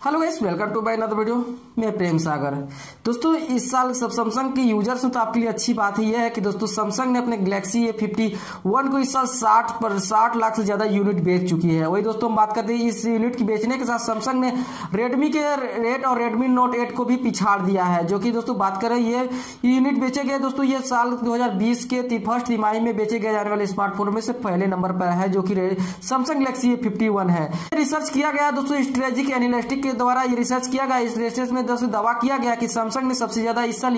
Hello guys welcome to bye another video मैं प्रेम सागर। दोस्तों, इस साल सब सैमसंग के यूज़र्स में तो आपके लिए अच्छी बात ही है कि दोस्तों सैमसंग ने अपने गैलेक्सी ए फिफ्टी वन को इस साल साठ पर साठ लाख से ज़्यादा यूनिट बेच चुकी है। वही दोस्तों हम बात करते हैं, इस यूनिट की बेचने के साथ सैमसंग ने रेडमी के रेट और रेडमी नोट एट को भी पिछाड़ दिया है, जो कि दोस्तों बात करें, ये यूनिट बेचे गए दोस्तों ये साल दो हज़ार बीस के फ़र्स्ट तिमाही में बेचे गए जाने वाले स्मार्टफ़ोन में से पहले नंबर पर है, जो कि सैमसंग गैलेक्सी ए है। रिसर्च किया गया दोस्तों स्ट्रेटेजिक एनालिस्टिक के द्वारा ये रिसर्च किया गया। इस रिसर्च में दोस्तों दावा किया गया कि सैमसंग ने सबसे ज़्यादा इस साल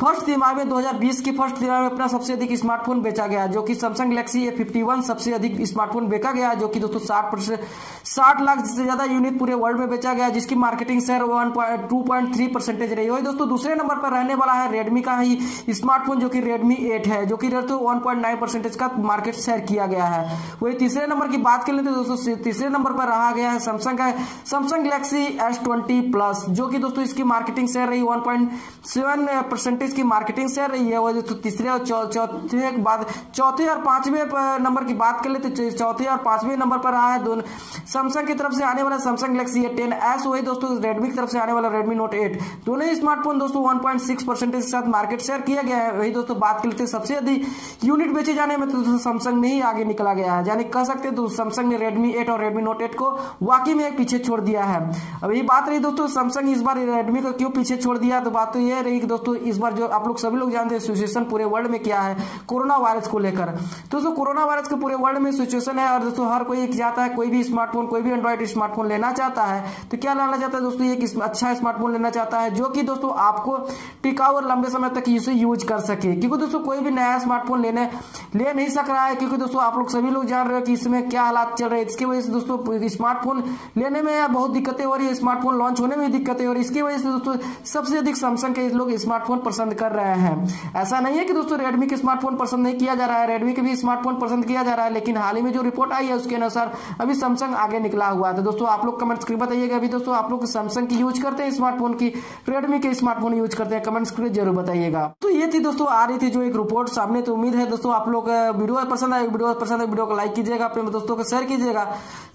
फ़र्स्ट तिमाही में 2020 की फ़र्स्ट तिमाही में अपना सबसे अधिक स्मार्टफ़ोन बेचा गया, जो कि सैमसंग गैलेक्सी ए फिफ्टी सबसे अधिक स्मार्टफ़ोन बेचा गया, जो कि दोस्तों साठ परसेंट साठ लाख से ज़्यादा यूनिट पूरे वर्ल्ड में बेचा गया, जिसकी marketing share one point percentage रही। वही दोस्तों दूसरे नंबर पर रहने वाला है रेडमी का ही स्मार्टफ़ोन जो कि रेडमी एट है, जो कि दोस्तों वन परसेंटेज का मार्केट शेयर किया गया है। वही तीसरे नंबर की बात कर लेते दोस्तों तीसरे नंबर पर रहा गया है सैमसंग का। Samsung Galaxy S twenty plus जो कि दोस्तों इसकी मार्केटिंग शेयर रही वन पॉइंट सेवन परसेंटेज की मार्केटिंग शेयर रही है। वो दोस्तों तीसरे और चौथे के बाद, चौथे और पाँचवें नंबर की बात कर लेते चौथे और पाँचवें नंबर पर रहा है दोनों सैमसंग की तरफ़ से आने वाला Samsung Galaxy A ten S वही दोस्तों रेडमी की तरफ़ से आने वाला रेडमी नोट एट दोनों ही स्मार्टफ़ोन दोस्तों वन पॉइंट सिक्स परसेंटेज के साथ मार्केट शेयर किया गया है। वही दोस्तों बात कर लेते सबसे अधिक यूनिट बेचे जाने में तो सैमसंग में ही आगे निकला गया है। यानी कह सकते हैं सैमसंग ने रेडमी एट और रेडमी नोट एट को वाकई में पीछे छोड़ दिया है। अब ये बात रही दोस्तों सैमसंग इस बार रेडमी को क्यों पीछे छोड़ दिया? तो बात तो ये रही कि दोस्तों, इस बार जो आप लोग सभी लोग जानते हैं सिचुएशन पूरे वर्ल्ड में क्या है? कोरोना वायरस को लेकर। दोस्तों कोरोना वायरस के पूरे वर्ल्ड में सिचुएशन है और दोस्तों, हर कोई एक चाहता है, कोई भी स्मार्टफ़ोन कोई भी एंड्रॉइड स्मार्टफ़ोन लेना चाहता है। तो क्या लेना चाहता है दोस्तों, एक अच्छा स्मार्टफ़ोन लेना चाहता है, जो कि दोस्तों आपको टिकाऊ और लंबे समय तक इसे यूज़ कर सके। क्योंकि दोस्तों, कोई भी नया स्मार्टफ़ोन लेने, ले नहीं सक रहा है, क्योंकि दोस्तों, आप लोग सभी लोग जान रहे हो कि इसमें क्या हालात चल रहे हैं। इसकी वजह से दोस्तों स्मार्टफ़ोन लेने में बहुत दिक्कतें हो रही है स्मार्टफ़ोन लॉन्च होने में दिक्कतें हो है इसकी वजह से दोस्तों, सबसे अधिक सैमसंग के लोग स्मार्टफ़ोन पसंद कर रहे हैं। ऐसा नहीं है कि दोस्तों रेडमी के स्मार्टफ़ोन पसंद नहीं किया जा रहा है। रेडमी के भी स्मार्टफ़ोन पसंद किया जा रहा है, लेकिन हाल ही में जो रिपोर्ट आई है उसके अनुसार अभी सैमसंग आगे निकला हुआ था दोस्तों, आप लोग कमेंट स्क्रीन बताइएगा अभी दोस्तों, आप लोग सैमसंग की यूज़ करते हैं स्मार्टफ़ोन की रेडमी के स्मार्टफ़ोन यूज़ करते हैं। कमेंट स्क्रीन ज़रूर बताइएगा। तो ये थी दोस्तों, आ रही थी जो एक रिपोर्ट सामने। तो उम्मीद है दोस्तों, आप लोग वीडियो पसंद आए। वीडियो पसंद है वीडियो को लाइक कीजिएगा, अपने दोस्तों को शेयर कीजिएगा।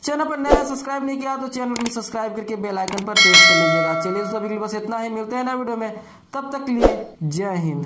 चैनल पर नया सब्सक्राइब नहीं किया तो चैनल को सब्सक्राइब करके बेल आइकन पर प्रेस कर लीजिएगा। चलिए दोस्तों अभी बस इतना ही, मिलते हैं ना वीडियो में। तब तक लिए जय हिंद।